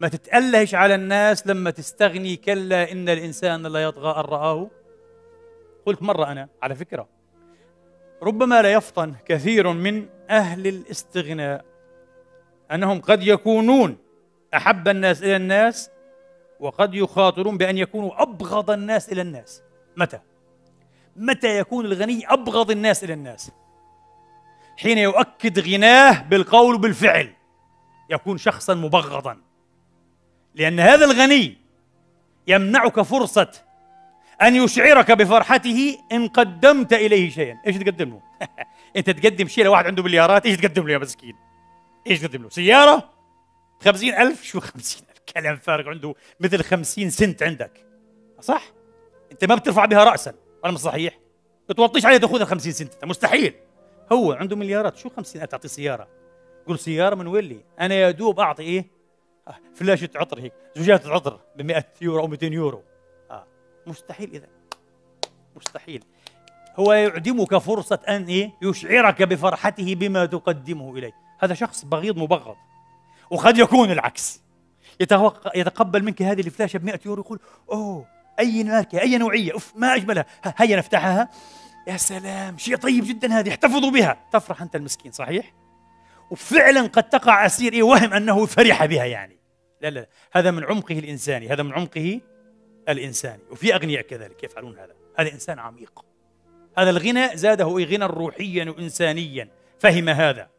ما تتألهش على الناس لما تستغني كلا إن الإنسان لا يطغى أن رآه قلت مرة أنا على فكرة ربما لا يفطن كثير من أهل الاستغناء أنهم قد يكونون أحب الناس إلى الناس وقد يخاطرون بأن يكونوا أبغض الناس إلى الناس متى؟ متى يكون الغني أبغض الناس إلى الناس؟ حين يؤكد غناه بالقول وبالفعل يكون شخصا مبغضا لأن هذا الغني يمنعك فرصة أن يشعرك بفرحته إن قدمت إليه شيئا إيش تقدم له؟ أنت تقدم شيء لواحد عنده مليارات إيش تقدم له يا مسكين؟ إيش تقدم له؟ سيارة؟ خمسين ألف؟ شو خمسين ألف؟ كلام فارغ عنده مثل خمسين سنت عندك صح؟ أنت ما بترفع بها رأسا ولا مش صحيح؟ بتوطيش عليه تأخذ ال 50 سنت مستحيل هو عنده مليارات شو 50 ألف تعطيه سيارة يقول سيارة من وين لي؟ أنا يا دوب أعطي إيه؟ فلاشة عطر هيك. زجاجة عطر ب 100 يورو أو 200 يورو. آه. مستحيل إذا. مستحيل. هو يعدمك فرصة أن إيه؟ يشعرك بفرحته بما تقدمه إليه. هذا شخص بغيض مبغض. وقد يكون العكس. يتقبل منك هذه الفلاشة ب 100 يورو يقول أوه أي ماركة أي نوعية؟ أوف ما أجملها. هيا نفتحها. يا سلام شيء طيب جدا هذه احتفظوا بها. تفرح أنت المسكين صحيح؟ وفعلا قد تقع أسير إيه وهم أنه فرح بها يعني. لا لا هذا من عمقه الإنساني هذا من عمقه الإنساني. وفي أغنياء كذلك يفعلون هذا. هذا إنسان عميق. هذا الغنى زاده إيه غنى روحيا وإنسانيا. فهم هذا.